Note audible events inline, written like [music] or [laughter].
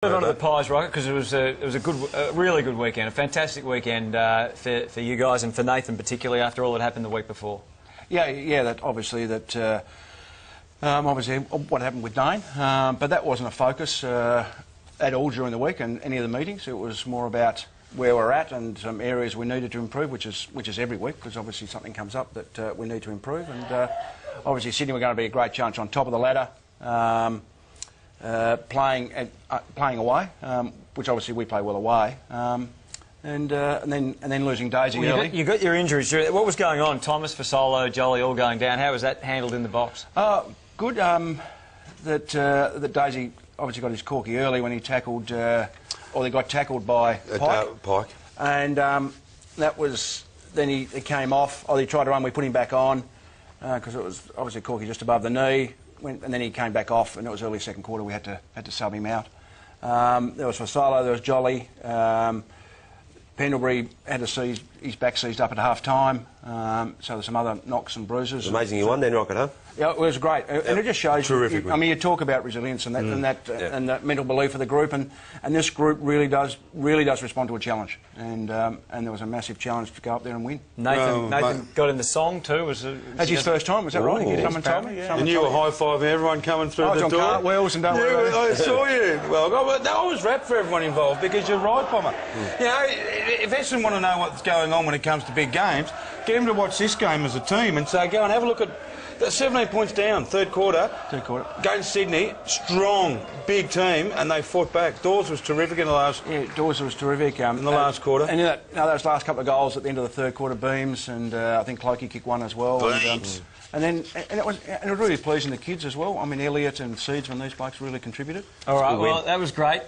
On to the Pies Rocket because it was a it was a good, a really good weekend, a fantastic weekend uh, for for you guys and for Nathan particularly after all that happened the week before. Yeah, yeah. That obviously that uh, um, obviously what happened with Dane, um, but that wasn't a focus uh, at all during the week and any of the meetings. It was more about where we're at and some areas we needed to improve, which is which is every week because obviously something comes up that uh, we need to improve. And uh, obviously Sydney were going to be a great chance on top of the ladder. Um, uh, playing at, uh, playing away, um, which obviously we play well away, um, and uh, and then and then losing Daisy Well, you, early. got, you got your injuries. What was going on? Thomas, Fasolo, Jolly, all going down. How was that handled in the box? Uh, good um, that uh, that Daisy obviously got his corky early when he tackled, uh, or they got tackled by Pike, uh, Pike. and um, that was then he, he came off. Oh, he tried to run. We put him back on because it was obviously corky just above the knee. Went, and then he came back off, and it was early second quarter. We had to had to sub him out. Um, there was Fasolo, there was Jolly. Um, Pendlebury had to his, his back seized up at half time, um, so there's some other knocks and bruises. It's amazing you won then, Rocket, huh? Yeah, it was great, and it just shows. Terrific You, I mean, you talk about resilience and that and that uh, Yeah. and that mental belief of the group, and, and this group really does really does respond to a challenge, and um, and there was a massive challenge to go up there and win. Nathan, No, Nathan mate. got in the song too. Was, it- was That's his first time, was that right? Ooh. Someone told me. Yeah. Someone And you were high fiving everyone coming through I was the on door. cartwheels and don't Yeah, worry I [laughs] saw you. Well, I I always rap for everyone involved because you're right, Bomber. You know, if Essendon want to know what's going on when it comes to big games, get them to watch this game as a team and say, go and have a look at the 17 points down, third quarter. Third quarter. Against Sydney, strong, big team, and they fought back. Dawes was terrific in the last. Yeah, Dawes was terrific. Um, In the last quarter. And that, no, those last couple of goals at the end of the third quarter, Beams, and uh, I think Clokey kicked one as well. And, um, Beams. and then, and it was, and it was really pleasing the kids as well. I mean, Elliott and Seedsman, these blokes really contributed. All right. Good win. Well, that was great.